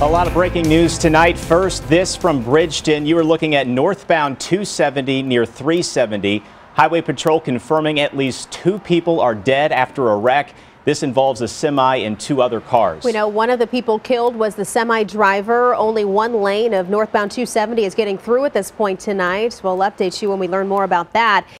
A lot of breaking news tonight. First, this from Bridgeton. You are looking at northbound 270 near 370. Highway Patrol confirming at least two people are dead after a wreck. This involves a semi and two other cars. We know one of the people killed was the semi driver. Only one lane of northbound 270 is getting through at this point tonight. We'll update you when we learn more about that.